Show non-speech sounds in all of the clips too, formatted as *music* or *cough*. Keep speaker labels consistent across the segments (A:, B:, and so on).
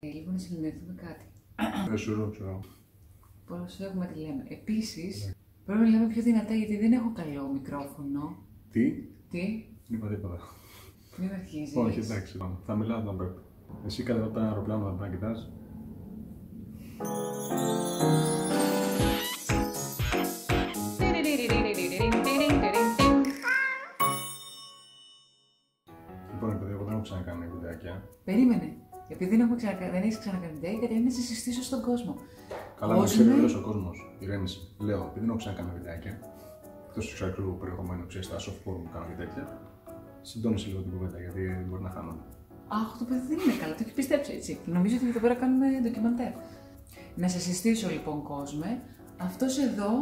A: Ε, λίγο να συνεννοηθούμε κάτι.
B: Δεν σου ρω, ξέρω.
A: Προσέχουμε τι λέμε. Επίσης, πρέπει να λέμε πιο δυνατά γιατί δεν έχω καλό μικρόφωνο.
B: Τι,
A: Τι,
B: δεν είπα τίποτα.
A: μην αρχίζεις.
B: Όχι, εντάξει, πάμε. θα μιλάω όταν πρέπει. Εσύ κατά από το αεροπλάνο θα πρέπει να κοιτάς. Λοιπόν, επειδή εγώ δεν έχω ξανακάνει βιντεάκια.
A: Περίμενε. Επειδή δεν, έχουμε ξανακα... δεν έχεις ξανακάνει ιδέα, γιατί να σε συστήσω στον κόσμο.
B: Καλά, με
A: Κόσμε.
B: ξέρει όλο ο κόσμος. Ηρέμηση. Λέω, επειδή δεν έχω ξανακάνει βιντεάκια, εκτός του ξακρού περιεχομένου, ξέρεις τα soft porn που κάνω και τέτοια, συντώνησε λίγο την κουβέντα γιατί μπορεί να χάνω.
A: Αχ, το παιδί δεν είναι καλά, το έχει πιστέψει έτσι. Νομίζω ότι εδώ πέρα κάνουμε ντοκιμαντέρ. Να σε συστήσω λοιπόν κόσμε, αυτός εδώ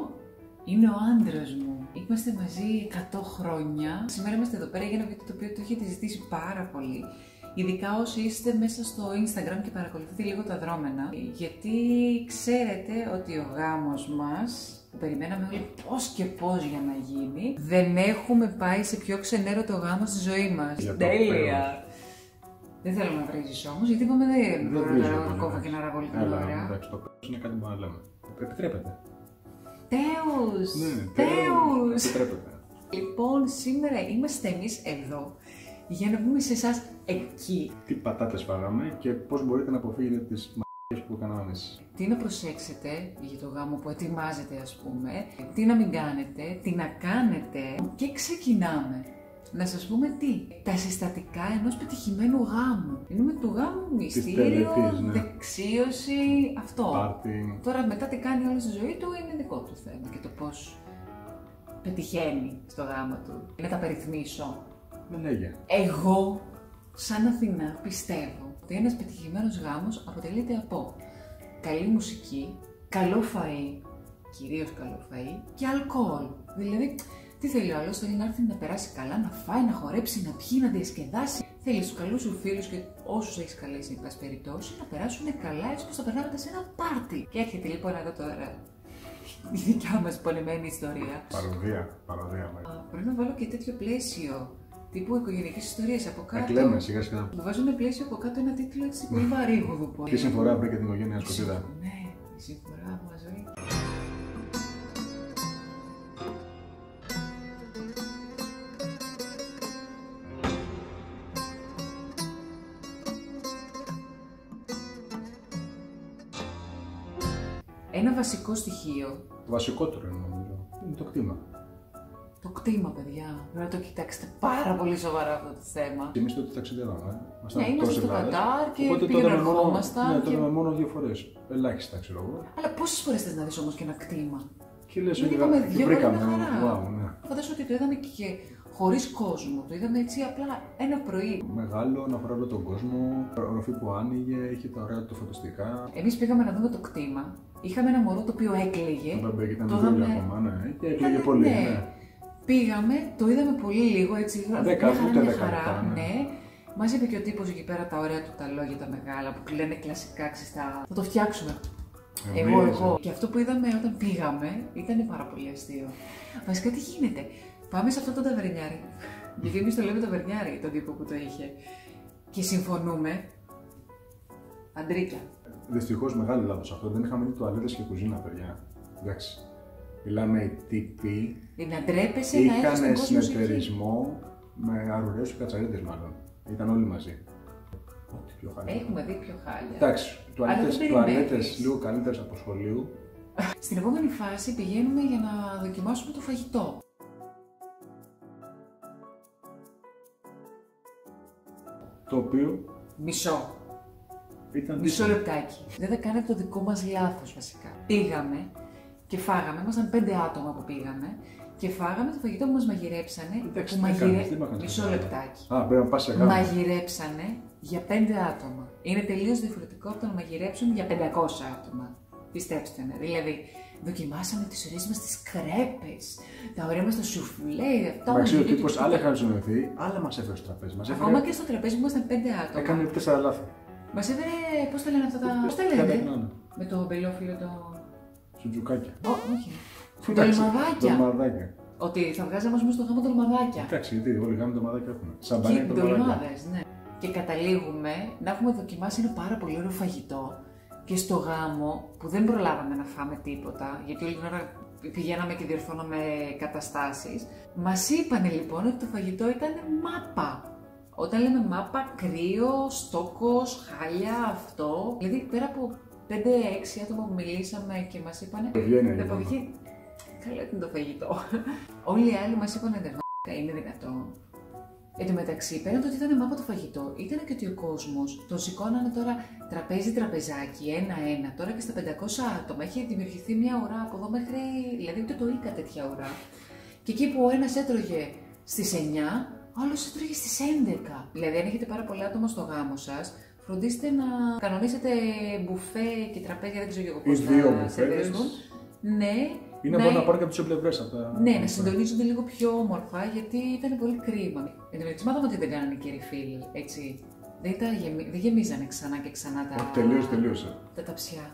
A: είναι ο άντρας μου. Είμαστε μαζί 100 χρόνια. Σήμερα είμαστε εδώ πέρα για ένα βίντεο το οποίο το έχετε ζητήσει πάρα πολύ. Ειδικά όσοι είστε μέσα στο Instagram και παρακολουθείτε λίγο τα δρόμενα. Γιατί ξέρετε ότι ο γάμος μας, που περιμέναμε όλοι πώς και πώς για να γίνει, δεν έχουμε πάει σε πιο ξενέρωτο γάμο στη ζωή μας.
B: Για το
A: Τέλεια!
B: Θεό.
A: Δεν θέλω να βρίζεις όμως, γιατί είπαμε δεν
B: Δεν
A: μπορώ
B: βρίζω
A: να
B: πολύ,
A: κόβω
B: εντάξει.
A: και να ραγώ την
B: Έλα,
A: ώρα.
B: εντάξει, το πες είναι κάτι που να λέμε. Επιτρέπεται.
A: Τέους!
B: Ναι,
A: Τέους!
B: Επιτρέπεται.
A: Λοιπόν, σήμερα είμαστε εμείς εδώ για να πούμε σε εσάς εκεί.
B: Τι πατάτες φάγαμε και πώς μπορείτε να αποφύγετε τις μ***ες που κάναμε εμείς.
A: Τι να προσέξετε για το γάμο που ετοιμάζετε ας πούμε, τι να μην κάνετε, τι να κάνετε και ξεκινάμε. Να σας πούμε τι, τα συστατικά ενός πετυχημένου γάμου. Εννοούμε του γάμου μυστήριο,
B: τελετής, ναι.
A: δεξίωση, αυτό.
B: Πάρτι.
A: Τώρα μετά τι κάνει όλη στη ζωή του είναι δικό του θέμα και το πώς πετυχαίνει στο γάμο του. Να τα περιθμίσω.
B: Με λέγε.
A: Εγώ, σαν Αθηνά, πιστεύω ότι ένας πετυχημένος γάμος αποτελείται από καλή μουσική, καλό φαΐ, κυρίως καλό φαΐ και αλκοόλ. Δηλαδή, τι θέλει ο άλλος, θέλει να έρθει να περάσει καλά, να φάει, να χορέψει, να πιει, να διασκεδάσει. Θέλει στους καλούς σου φίλους και όσους έχεις καλέσει, εν πάση περιπτώσει, να περάσουν καλά έτσι όπως θα περνάμε σε ένα πάρτι. Και έρχεται λοιπόν εδώ τώρα η δικιά μας πονεμένη ιστορία.
B: Παροδία. Παροδία. με.
A: Α, Πρέπει να βάλω και τέτοιο πλαίσιο. Τύπου οικογενειακής ιστορίας από
B: Θα
A: κάτω.
B: κλαίμε σιγά σιγά.
A: Να βάζω ένα πλαίσιο από κάτω ένα τίτλο έτσι πολύ βαρύγουδο. πολύ.
B: Τι συμφορά βρήκε την οικογένεια σκοτεινά.
A: Ναι, η συμφορά που μας βρήκε. Ένα βασικό στοιχείο,
B: Το βασικότερο είναι νομίζω. Είναι το κτήμα.
A: Το κτήμα, παιδιά. Πρέπει να το κοιτάξετε πάρα πολύ σοβαρά αυτό το θέμα.
B: Και εμεί τότε ταξιδεύαμε. Ήμασταν
A: Ναι, είμαστε
B: τόσες
A: στο
B: εβδομάδες.
A: Κατάρ και
B: Οπότε το
A: πήγαινε
B: είδαμε μόνο-
A: ερχόμασταν
B: Ναι, το
A: και-
B: είδαμε μόνο δύο φορές. Ελάχιστα ξέρω εγώ.
A: Αλλά πόσες φορές θες να δεις όμως και ένα κτήμα;
B: Και λες,
A: Γιατί είπαμε δύο φορές
B: βρήκαμε.
A: μια χαρά.
B: Wow, ναι.
A: Φαντάζομαι ότι το είδαμε και χωρίς κόσμο. Το είδαμε έτσι απλά ένα πρωί.
B: Μεγάλο, να αφορά όλο τον κόσμο. Οροφή που άνοιγε, είχε τα ωραία του φωτιστικά.
A: Εμείς πήγαμε να δούμε το κτήμα. Είχαμε ένα μωρό το οποίο έκλαιγε.
B: Το μπαμπέκι ήταν
A: Το
B: μικρούλι
A: είδαμε-
B: ακόμα, ναι. Και
A: Ήταν-
B: έκλαιγε πολύ,
A: ναι.
B: Ναι.
A: Πήγαμε, το είδαμε πολύ λίγο έτσι.
B: Δέκα,
A: μια χαρά,
B: ούτε
A: μια
B: δέκα
A: χαρά,
B: λεπτά, ναι.
A: ναι. Μας είπε και ο τύπος εκεί πέρα τα ωραία του τα λόγια τα μεγάλα που λένε κλασικά ξεστά. Θα το φτιάξουμε. Εγώ,
B: Εμείς,
A: εγώ. Και αυτό που είδαμε όταν πήγαμε ήταν πάρα πολύ αστείο. Βασικά τι γίνεται; Πάμε σε αυτό το ταβερνιάρι. Γιατί εμείς το λέμε ταβερνιάρι, τον τύπο που το είχε. Και συμφωνούμε. Αντρίκια.
B: Δυστυχώς μεγάλο λάθος αυτό. Δεν είχαμε δει τουαλέτες και κουζίνα, παιδιά. Εντάξει. Μιλάμε οι τύποι.
A: Να ντρέπεσαι να έρθει στον
B: Είχαν
A: κόσμο σου εκεί.
B: συνεταιρισμό με αρουραίου και κατσαρίδες, μάλλον. Ήταν όλοι μαζί. Ό,τι πιο χάλια.
A: Έχουμε δει πιο χάλια.
B: Εντάξει,
A: Αλλά δεν
B: τουαλέτες,
A: περιμένεις.
B: τουαλέτες λίγο καλύτερες από σχολείου. *laughs*
A: Στην επόμενη φάση πηγαίνουμε για να δοκιμάσουμε το φαγητό.
B: Το οποίο
A: Μισό.
B: ήταν
A: Μισό
B: decent.
A: λεπτάκι. Δεν θα κάνετε το δικό μας λάθος βασικά. Πήγαμε και φάγαμε. Ήμασταν πέντε άτομα που πήγαμε και φάγαμε το φαγητό που μας μαγειρέψανε.
B: Εντάξει,
A: που
B: τι
A: μαγειρε-
B: έκανες, τι μάθαμε
A: Μισό
B: στο
A: λεπτάκι.
B: Α, πρέπει να πας σε γάμο.
A: Μαγειρέψανε για πέντε άτομα. Είναι τελείως διαφορετικό από το να μαγειρέψουν για 500 άτομα. Πιστέψτε με. Δηλαδή, δοκιμάσαμε τις ωραίες μας τις κρέπες, τα ωραία μας τα σουφλέ, αυτά
B: Εντάξει, ο
A: μαγειρι-
B: τύπος άλλα είχαν συνοηθεί, άλλα μας έφερε στο τραπέζι. Μας
A: Ακόμα
B: έφερε.
A: και στο τραπέζι που ήμασταν πέντε άτομα.
B: Έκανε τέσσερα λάθη.
A: Μας έφερε, πώς τα λένε αυτά τα. Πώς τα
B: Κάτι
A: λένε,
B: έκαναν.
A: με το μπελόφιλο το.
B: Σουτζουκάκια.
A: Ω, όχι.
B: Εντάξει,
A: Ντολμαδάκια.
B: ντολμαδάκια.
A: Ότι θα βγάζαμε ας πούμε στο γάμο ντολμαδάκια.
B: Εντάξει, γιατί όλοι οι γάμοι ντολμαδάκια έχουν.
A: Και
B: Σαμπανί ντολμαδάκια.
A: ντολμάδε, ναι. και καταλήγουμε να έχουμε δοκιμάσει ένα πάρα πολύ ωραίο φαγητό και στο γάμο που δεν προλάβαμε να φάμε τίποτα, γιατί όλη την ώρα πηγαίναμε και διορθώναμε καταστάσεις, μας είπανε λοιπόν ότι το φαγητό ήταν μάπα. Όταν λέμε μάπα, κρύο, στόκος, χάλια, αυτό, δηλαδή πέρα από 5-6 άτομα που μιλήσαμε και μας είπανε
B: Βγαίνει,
A: «Δεν
B: λοιπόν.
A: βγει». Καλό ήταν το φαγητό. Όλοι οι άλλοι μας είπανε «Δεν είναι δυνατόν». Εν τω μεταξύ, πέραν το ότι ήταν μάπα το φαγητό, ήταν και ότι ο κόσμος τον σηκώνανε τώρα τραπέζι-τραπεζάκι, ένα-ένα. Τώρα και στα 500 άτομα έχει δημιουργηθεί μια ουρά από εδώ μέχρι. Δηλαδή, ούτε το είχα τέτοια ουρά. Και εκεί που ο ένας έτρωγε στις 9, ο άλλος έτρωγε στις 11. Δηλαδή, αν έχετε πάρα πολλά άτομα στο γάμο σας, φροντίστε να κανονίσετε μπουφέ και τραπέζια, δεν ξέρω εγώ πώς
B: Ή δύο
A: θα
B: μπουφέδες.
A: συνδυαστούν. Ναι,
B: Ή να
A: να-
B: μπορούν να πάρουν και από τις δύο πλευρέ.
A: ναι, να συντονίζονται λίγο πιο όμορφα γιατί ήταν πολύ κρίμα. Εν τω μεταξύ, μάθαμε ότι δεν κάνανε και refill, έτσι. Δεν, τα γεμι... δεν γεμίζανε ξανά και ξανά τα,
B: Τελείωσε, τελείωσε.
A: τα ταψιά.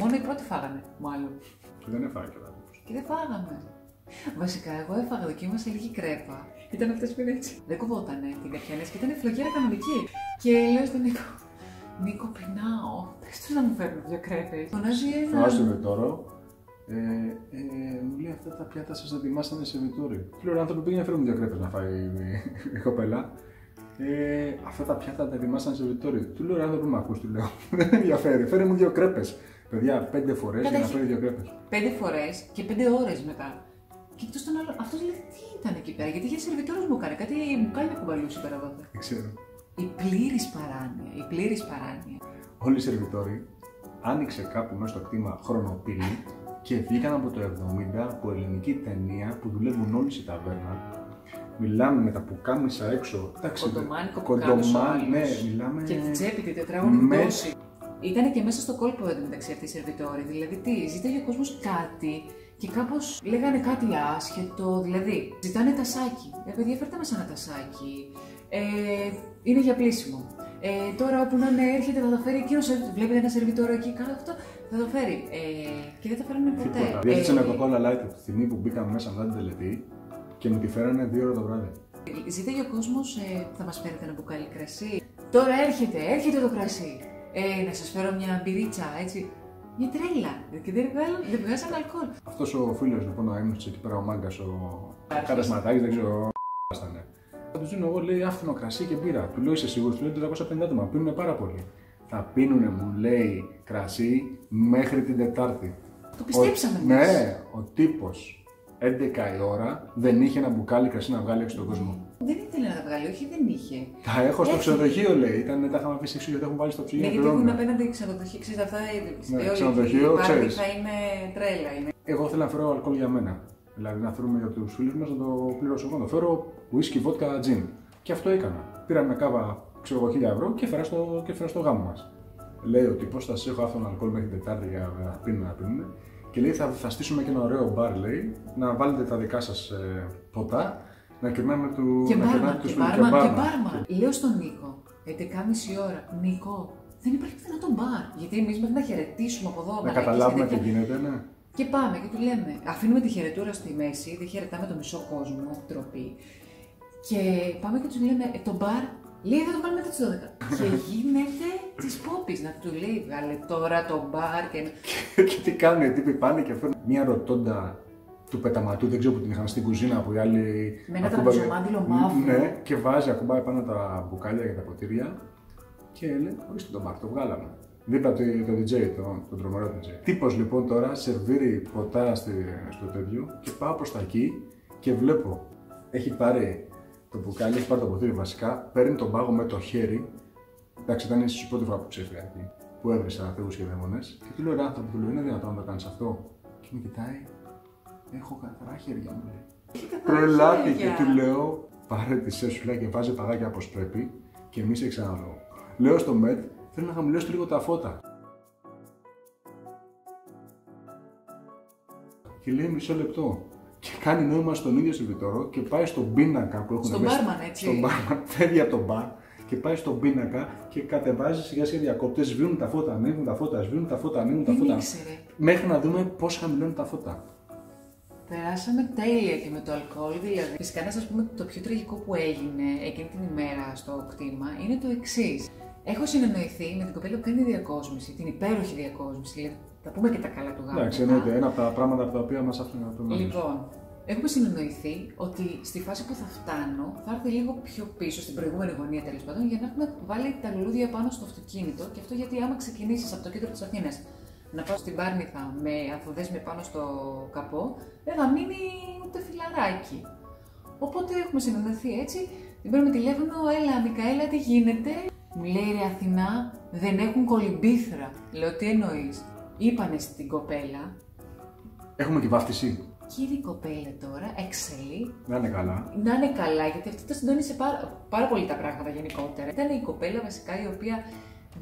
A: Μόνο οι πρώτοι φάγανε, μάλλον.
B: Και δεν έφαγε και κάτι.
A: Και δεν φάγαμε. Βασικά, εγώ έφαγα, δοκίμασα λίγη κρέπα. Ήταν αυτές που είναι έτσι. Δεν κοβότανε την καπιανές και ήταν φλογέρα κανονική. Και λέω στον Νίκο, Νίκο, πεινάω. Πες τους να μου φέρουν δύο κρέπες. Φωνάζει ένα.
B: Φωνάζει το τώρα. Ε, ε, μου λέει αυτά τα πιάτα σας ετοιμάσανε σε βιτόρι. Του λέω: «Ρε άνθρωποι, πήγαινε φέρουν δύο κρέπε να φάει η- η κοπέλα. Ε, αυτά τα πιάτα τα ετοιμάσανε σε βιτόρι. Του λέω: «Ρε άνθρωποι, με ακούς, του λέω. *laughs* Δεν με ενδιαφέρει. Φέρε μου δύο κρέπες. Παιδιά, πέντε φορές για να
A: Καταρχήν-
B: φέρει δύο κρέπες.
A: πέντε φορές και πέντε ώρες μετά. Και εκτός των άλλων, αυτός λέει τι ήταν εκεί πέρα, γιατί είχε σερβιτόρο μου κάνει, κάτι μπουκάλια κουμπαλούσε πέρα εδώ.
B: Δεν ξέρω.
A: Η πλήρης παράνοια, η πλήρης παράνοια.
B: Όλοι οι σερβιτόροι άνοιξε κάπου μέσα στο κτήμα χρονοπύλη και βγήκαν από το 70 από ελληνική ταινία που δουλεύουν όλοι σε ταβέρνα. Μιλάμε με τα πουκάμισα έξω. Εντάξει,
A: Κοντομάνικο
B: κοντομά-
A: πουκάμισο ο άλλος.
B: ναι, μιλάμε.
A: Και την τσέπη, τη τετράγωνη
B: με-
A: πτώση. Ήταν και μέσα στο κόλπο εντωμεταξύ αυτοί οι σερβιτόροι. Δηλαδή, τι, ζήταγε ο κόσμος κάτι και κάπως λέγανε κάτι άσχετο. Δηλαδή, ζητάνε τασάκι. Ε, παιδιά, φέρτε μας ένα τασάκι. Ε, είναι για πλήσιμο. Ε, τώρα όπου να είναι, έρχεται, θα το φέρει εκείνο. Βλέπετε ένα σερβιτόρο εκεί, κάτω αυτό, θα το φέρει. Ε, και δεν τα φέρνουν ποτέ.
B: Τίποτα. Διέθεσε
A: Ε,
B: με κοκόλα light από τη στιγμή που μπήκαμε μέσα μετά την τελετή και μου τη φέρανε δύο ώρα το βράδυ.
A: Ζήταγε ο κόσμος, ε, θα μας φέρετε ένα μπουκάλι κρασί. Τώρα έρχεται, έρχεται το κρασί. Ε, να σας φέρω μια μπυρίτσα, έτσι. Μια τρέλα. Και δεν βγάλαν, δεν βγάζαν αλκοόλ.
B: Αυτός ο φίλος λοιπόν ο έμεινο εκεί πέρα, ο μάγκας, ο
A: Άρχης.
B: κατασματάκι, δεν ξέρω. Ήταν. Θα τους δίνω εγώ λέει άφθονο κρασί και μπύρα. Του λέω είσαι σίγουρος, του λέω 450 άτομα. Πίνουν πάρα πολύ. Θα πίνουνε, μου λέει, κρασί μέχρι την Τετάρτη.
A: Το πιστέψαμε
B: Ο,
A: εμείς.
B: ναι, ο τύπος 11 η ώρα δεν είχε ένα μπουκάλι κρασί να βγάλει έξω στον κόσμο.
A: Δεν ήθελε να τα βγάλει, όχι, δεν είχε.
B: Τα έχω στο
A: Έχει.
B: ξενοδοχείο λέει. Ήταν, τα είχαμε αφήσει έξω γιατί έχουν βάλει στο
A: Ναι,
B: ψυγείο.
A: γιατί
B: πληρώνουμε.
A: έχουν απέναντι ξενοδοχείο, ξέρεις αυτά. ε,
B: Ναι,
A: όλη
B: ξενοδοχείο,
A: η πάρτι
B: ξέρεις.
A: θα είναι τρέλα. Είναι.
B: Εγώ θέλω να φέρω αλκοόλ για μένα. Δηλαδή να φέρουμε για τους φίλους μας να το πληρώσω εγώ. Να φέρω whisky, vodka, gin. Και αυτό έκανα. Πήρα μια κάβα, ξέρω εγώ, 1000 ευρώ και έφερα στο, και έφερα στο γάμο μας. Λέει ο τύπος, θα σα έχω άφθονο αλκοόλ μέχρι την Τετάρτη για να πίνουν να πίνουν. Και λέει, θα, θα στήσουμε και ένα ωραίο μπαρ, λέει, να βάλετε τα δικά σας ε, ποτά, να κερνάμε του
A: Και
B: να
A: μπάρμα,
B: κερνάτε τους
A: και
B: φίλους.
A: μπάρμα, και μπάρμα. Λέω στον Νίκο, 11.30 ώρα, Νίκο, δεν υπάρχει πουθενά το μπαρ. Γιατί εμείς μέχρι να χαιρετήσουμε από εδώ,
B: Να
A: μαλακίες
B: καταλάβουμε
A: και
B: τι
A: τέτοια.
B: γίνεται, ναι.
A: Και πάμε και του λέμε, αφήνουμε τη χαιρετούρα στη μέση, δεν χαιρετάμε το μισό κόσμο, τροπή. Και πάμε και του λέμε, ε, το μπαρ, λέει θα το βάλουμε μετά τις 12. και *laughs* γίνεται της πόπης να του λέει, βγάλε τώρα το μπαρ και...
B: και τι κάνουν οι τύποι, πάνε και φέρνουν μια ρωτώντα του πεταματού, δεν ξέρω που την είχαν στην κουζίνα που οι άλλοι.
A: Με ένα
B: ακούμπαγε-
A: τραμπουζομάντιλο μαύρο.
B: Ναι, και βάζει, ακουμπάει πάνω τα μπουκάλια και τα ποτήρια και λέει: Ορίστε τον μπαρ, το βγάλαμε. Δίπλα το, το DJ, το, τον τρομερό DJ. Τύπος λοιπόν τώρα σερβίρει ποτά στη, στο τέτοιο και πάω προς τα εκεί και βλέπω. Έχει πάρει το μπουκάλι, έχει πάρει το ποτήρι βασικά, παίρνει τον πάγο με το χέρι. Εντάξει, ήταν ίσω η πρώτη φορά που ξέφυγα εκεί, που έβρισα θεούς και δαίμονες. Και του λέω: Ρε άνθρωπο, του λέω: Είναι δυνατόν να το κάνεις αυτό; Και με κοιτάει, Έχω καθαρά χέρια μου. λέει. Τρελάθηκε, του λέω: Πάρε τη σέσουλα και βάζει παγάκια όπως πρέπει και μη σε ξαναδώ. Λέω στο ΜΕΤ: Θέλω να χαμηλώσω λίγο τα φώτα. Και λέει μισό λεπτό. Και κάνει νόημα στον ίδιο σερβιτόρο και πάει στον πίνακα που έχουν
A: Στον
B: μέσα-
A: μπάρμαν, έτσι.
B: Στον μπάρμαν, *laughs* φεύγει από τον μπαρ και πάει στον πίνακα και κατεβάζει σιγά σιγά διακόπτες. Σβήνουν τα φώτα, ανοίγουν τα φώτα, σβήνουν τα φώτα, ανοίγουν τα
A: Δεν
B: φώτα.
A: ήξερε.
B: Μέχρι να δούμε πώς χαμηλώνουν τα φώτα.
A: Περάσαμε τέλεια και με το αλκοόλ, δηλαδή. Φυσικά να σας πούμε το πιο τραγικό που έγινε εκείνη την ημέρα στο κτήμα είναι το εξής. Έχω συνεννοηθεί με την κοπέλα που κάνει διακόσμηση, την υπέροχη διακόσμηση. Δηλαδή, θα πούμε και τα καλά του γάμου.
B: Εντάξει, εννοείται. Ένα από τα πράγματα από τα οποία μας άφηνε να το
A: Λοιπόν, έχουμε συνεννοηθεί ότι στη φάση που θα φτάνω θα έρθει λίγο πιο πίσω, στην προηγούμενη γωνία τέλος πάντων, για να έχουμε βάλει τα λουλούδια πάνω στο αυτοκίνητο. Και αυτό γιατί άμα ξεκινήσεις από το κέντρο της Αθήνας να πάω στην Πάρνηθα με ανθοδέσμη πάνω στο καπό, δεν θα μείνει ούτε φιλαράκι. Οπότε έχουμε συναντηθεί έτσι, την παίρνουμε τηλέφωνο, έλα Μικαέλα, τι γίνεται; Μου λέει ρε Αθηνά, δεν έχουν κολυμπήθρα. Λέω τι εννοείς; Είπανε στην κοπέλα.
B: Έχουμε και βάφτιση.
A: Κύριε κοπέλα τώρα, εξελί.
B: Να είναι καλά.
A: Να είναι καλά, γιατί αυτό το συντόνισε πάρα, πάρα πολύ τα πράγματα γενικότερα. Ήταν η κοπέλα βασικά η οποία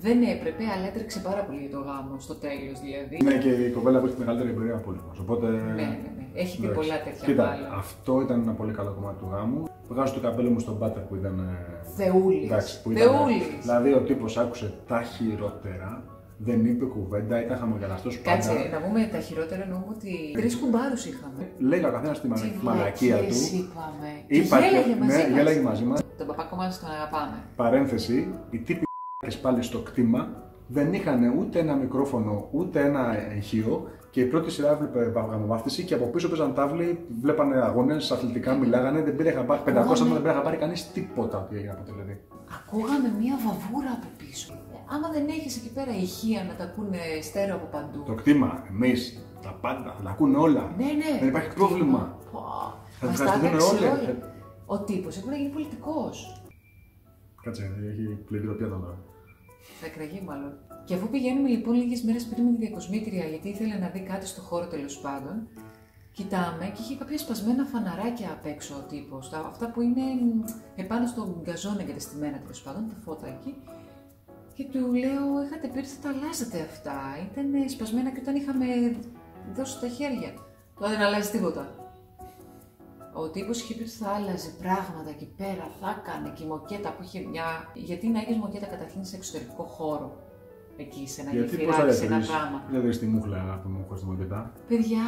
A: δεν έπρεπε, αλλά έτρεξε πάρα πολύ για το γάμο, στο τέλος δηλαδή.
B: Είναι και η κοπέλα που έχει τη μεγαλύτερη εμπειρία από όλους μας. Οπότε.
A: Ναι, ναι, ναι. Έχει πει
B: εντάξει.
A: πολλά τέτοια
B: Κοίτα,
A: μάλλον.
B: αυτό ήταν ένα πολύ καλό κομμάτι του γάμου. Βγάζω το καπέλο μου στον πάτερ που ήταν. ε,
A: Θεούλης.
B: Εντάξει, που ήταν.
A: Θεούλης.
B: Δηλαδή ο τύπος άκουσε τα χειρότερα, δεν είπε κουβέντα, ήταν χαμογελαστός πάντα.
A: Κάτσε, να πούμε τα χειρότερα εννοούμε ότι τρεις κουμπάρους είχαμε.
B: Λέει ο καθένας τη
A: Τι
B: μαλακία του.
A: βλακίες είπαμε.
B: Είπα
A: και γέλαγε μαζί
B: ναι,
A: μας.
B: γέλαγε μαζί μας.
A: Τον παπάκο μας τον αγαπάμε.
B: Παρένθεση, οι τύποι *laughs* πάλι στο κτήμα δεν είχαν ούτε ένα μικρόφωνο ούτε ένα ηχείο και η πρώτη σειρά έβλεπε γαμοβάφτιση και από πίσω παίζαν τάβλοι, βλέπανε αγώνες, αθλητικά μιλάγανε, δεν πήρε χαμπάρι, 500 άτομα δεν πήρε χαμπάρι κανείς τίποτα ότι έγινε από το δηλαδή.
A: Ακούγαμε μία βαβούρα από πίσω. Ε, Άμα δεν έχεις εκεί πέρα ηχεία να τα ακούνε στέρεο από παντού.
B: Το κτήμα, εμείς, τα πάντα, θα τα ακούνε όλα.
A: Ναι, ναι.
B: Δεν υπάρχει πρόβλημα.
A: Πω,
B: Θα
A: μας τα
B: ευχαριστηθούν
A: έπαιξε
B: όλοι.
A: όλοι. Ο τύπος έπρεπε να γίνει πολιτικός.
B: Κάτσε, έχει πληρεί το πιάτο τώρα.
A: Θα εκραγεί μάλλον. Και αφού πηγαίνουμε λοιπόν λίγες μέρες πριν με τη διακοσμήτρια, γιατί ήθελε να δει κάτι στο χώρο τέλος πάντων, κοιτάμε και είχε κάποια σπασμένα φαναράκια απ' έξω ο τύπος. Αυτά που είναι μ, επάνω στον γκαζόν εγκατεστημένα τέλος πάντων, τα φώτα εκεί. Και του λέω, είχατε πει ότι θα τα αλλάζετε αυτά. Ήταν σπασμένα και όταν είχαμε δώσει τα χέρια. Τώρα δεν αλλάζει τίποτα. Ο τύπος είχε πει ότι θα άλλαζε πράγματα εκεί πέρα, θα έκανε και η μοκέτα που είχε μια. Γιατί να έχει μοκέτα καταρχήν σε εξωτερικό χώρο. Εκεί, σε ένα
B: Γιατί πώς θα
A: γεφυράκι, σε ένα
B: διατηρήσει,
A: πράγμα.
B: δεν δει τη μούχλα που μου χωρί τη μοκετά.
A: Παιδιά.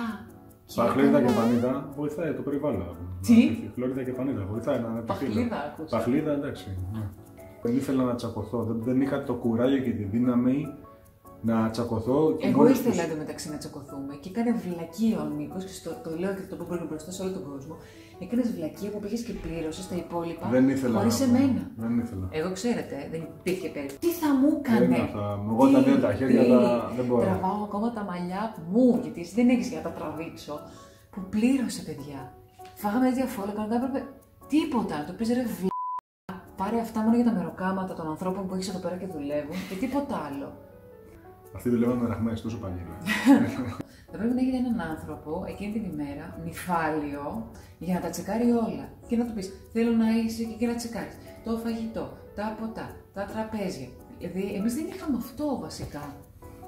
B: Παχλίδα και
A: έκανα-
B: πανίδα βοηθάει το περιβάλλον.
A: Τι;
B: Χλωρίδα και πανίδα βοηθάει να αναπτυχθεί.
A: Παχλίδα άκουσα.
B: Παχλίδα, εντάξει. ναι. Δεν ήθελα να τσακωθώ. Δεν, δεν είχα το κουράγιο και τη δύναμη να τσακωθώ. και
A: Εγώ
B: μόλις
A: ήθελα
B: τους-
A: εντωμεταξύ να τσακωθούμε και έκανε βλακία ο Νίκος και στο, το λέω και το πω μπροστά σε όλο τον κόσμο. Έκανε βλακία που πήγες και πλήρωσες τα υπόλοιπα
B: Δεν ήθελα.
A: χωρίς
B: να-
A: εμένα.
B: Δεν ήθελα.
A: Εγώ ξέρετε, δεν υπήρχε περίπτωση. Τι θα μου έκανε.
B: Δεν θα- εγώ τα δύο τα χέρια
A: τι.
B: τα- δεν μπορώ.
A: Τραβάω ακόμα τα μαλλιά μου, γιατί εσύ δεν έχεις για να τα τραβήξω. Που πλήρωσε, παιδιά. Φάγαμε τέτοια φόλα, κανονικά έπρεπε τίποτα. Να το πεις ρε βλ. Πάρε αυτά μόνο για τα μεροκάματα των ανθρώπων που έχεις εδώ πέρα και δουλεύουν και τίποτα άλλο.
B: Αυτοί δουλεύαν με ραχμέ, τόσο παλιοί.
A: Θα πρέπει να έχει έναν άνθρωπο εκείνη την ημέρα, νυφάλιο, για να τα τσεκάρει όλα. Και να του πεις: Θέλω να είσαι εκεί και να τσεκάρεις το φαγητό, τα ποτά, τα τραπέζια. Δηλαδή, εμείς δεν είχαμε αυτό βασικά.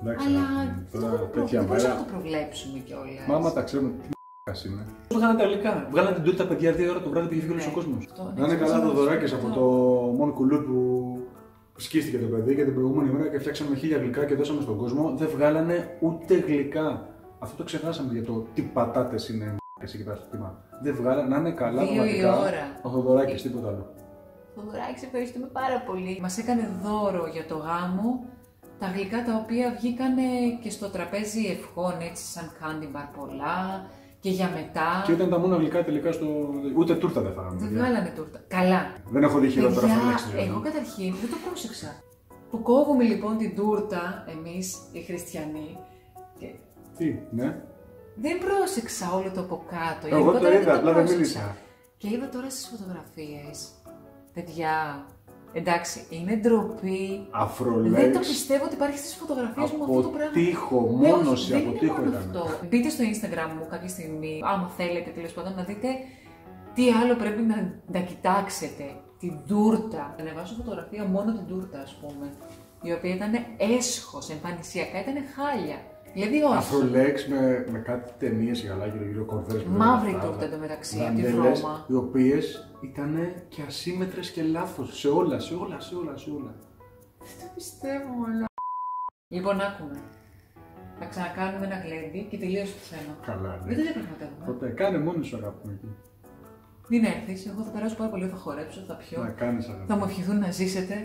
B: Εντάξει,
A: Αλλά
B: τώρα
A: αυτό δεν
B: τέτοια
A: δεν μπορούσαμε
B: μέρα.
A: να το προβλέψουμε κιόλας;
B: Μα άμα τα ξέρουμε, τι μ***ας είναι. Βγάλανε τα υλικά. Βγάλανε την τούτα παιδιά δύο ώρα το βράδυ που είχε φύγει όλο
A: Ναι.
B: ο κόσμος.
A: Αυτό, ναι,
B: Να είναι καλά
A: αυτό,
B: το δωράκι
A: αυτό.
B: από το μόνο κουλού που σκίστηκε το παιδί και την προηγούμενη μέρα και φτιάξαμε χίλια γλυκά και δώσαμε στον κόσμο. Δεν βγάλανε ούτε γλυκά. Αυτό το ξεχάσαμε για το τι πατάτες είναι εσύ εκεί πέρα στο κτήμα. Δεν βγάλανε, να είναι καλά
A: Δύο η
B: πραγματικά.
A: ώρα.
B: Ο Θοδωράκης, τίποτα άλλο.
A: Θοδωράκης, σε ευχαριστούμε πάρα πολύ. Μας έκανε δώρο για το γάμο τα γλυκά τα οποία βγήκαν και στο τραπέζι ευχών έτσι σαν candy bar πολλά και για μετά.
B: Και ήταν τα μόνα γλυκά τελικά στο. Ούτε τούρτα δεν φάγαμε.
A: Δεν
B: παιδιά.
A: βγάλανε τούρτα. Καλά.
B: Δεν έχω δει χειρότερα
A: Παιδιά,
B: φωνέξει.
A: εγώ καταρχήν δεν το πρόσεξα. Που κόβουμε λοιπόν την τούρτα εμείς οι χριστιανοί και
B: Τι, ναι.
A: δεν πρόσεξα όλο το από κάτω.
B: Εγώ το
A: γενικότερα
B: είδα, απλά δεν
A: πρόσεξα.
B: μίλησα.
A: Και είδα τώρα στις φωτογραφίες, παιδιά, εντάξει, είναι ντροπή.
B: Αφρολέξ.
A: Δεν το πιστεύω ότι υπάρχει στις φωτογραφίες μου αυτό το
B: Από
A: πράγμα.
B: τείχο,
A: Ναι, όχι,
B: μόνος
A: δεν
B: από
A: είναι
B: τείχο
A: μόνο
B: ήταν.
A: αυτό. Μπείτε στο Instagram μου κάποια στιγμή, άμα θέλετε τέλος πάντων, να δείτε τι άλλο πρέπει να, να κοιτάξετε. Την τούρτα. Θα ανεβάσω φωτογραφία μόνο την τούρτα, ας πούμε. Η οποία ήταν έσχος, εμφανισιακά ήταν χάλια. Δηλαδή όχι;
B: Αφρολέξ με, με κάτι ταινίες γυαλά γύρω γύρω κορδέ.
A: Μαύρη τούρτα εντωμεταξύ, από τη βρώμα.
B: Οι οποίες ήταν και ασύμετρες και λάθος σε όλα, σε όλα, σε όλα, σε όλα.
A: Δεν το πιστεύω, αλλά. Λοιπόν, άκουμε. να ξανακάνουμε ένα γλέντι και τελείωσε το θέμα.
B: Καλά,
A: Δεν
B: ναι.
A: το διαπραγματεύουμε.
B: Ποτέ. Κάνε μόνο σου αγάπη μου εκεί.
A: Μην έρθεις, εγώ θα περάσω πάρα πολύ, θα χορέψω, θα πιω.
B: Να κάνεις αγάπη.
A: Θα μου ευχηθούν να ζήσετε. *laughs*